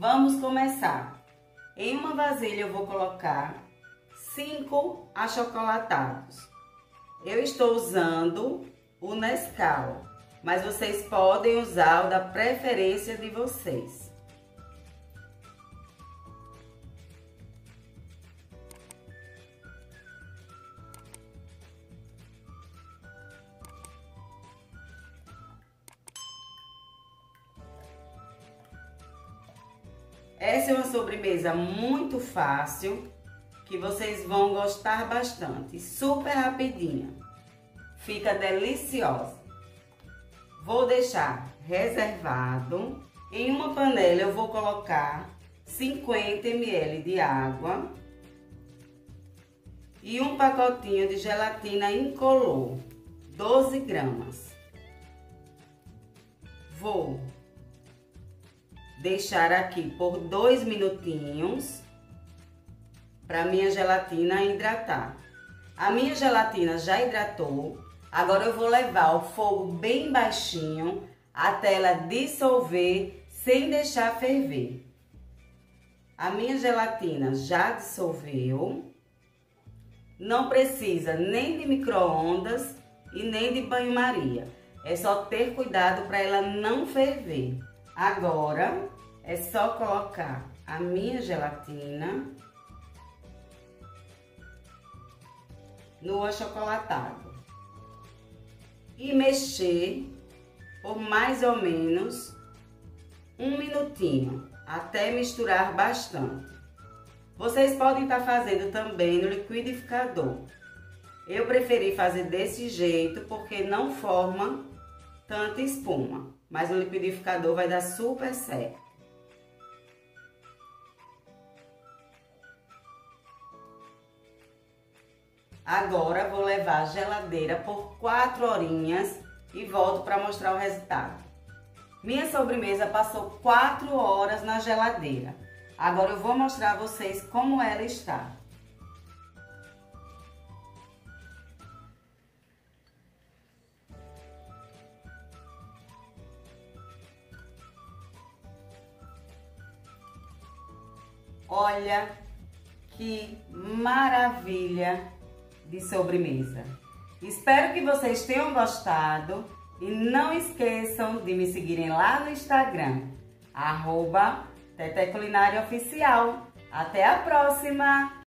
Vamos começar. Em uma vasilha eu vou colocar cinco achocolatados. Eu estou usando o Nescau, mas vocês podem usar o da preferência de vocês. Essa é uma sobremesa muito fácil, que vocês vão gostar bastante, super rapidinha. Fica deliciosa. Vou deixar reservado. Em uma panela eu vou colocar 50 ml de água e um pacotinho de gelatina incolor, 12 gramas. Vou deixar aqui por dois minutinhos para minha gelatina hidratar. A minha gelatina já hidratou, agora eu vou levar o fogo bem baixinho até ela dissolver sem deixar ferver. A minha gelatina já dissolveu, não precisa nem de micro-ondas e nem de banho-maria. É só ter cuidado para ela não ferver. Agora, é só colocar a minha gelatina no achocolatado e mexer por mais ou menos um minutinho, até misturar bastante. Vocês podem estar fazendo também no liquidificador. Eu preferi fazer desse jeito porque não forma tanta espuma, mas no liquidificador vai dar super certo. Agora vou levar a geladeira por 4 horinhas e volto para mostrar o resultado. Minha sobremesa passou 4 horas na geladeira. Agora eu vou mostrar a vocês como ela está. Olha que maravilha de sobremesa. Espero que vocês tenham gostado e não esqueçam de me seguirem lá no Instagram, arroba Culinária Oficial. Até a próxima!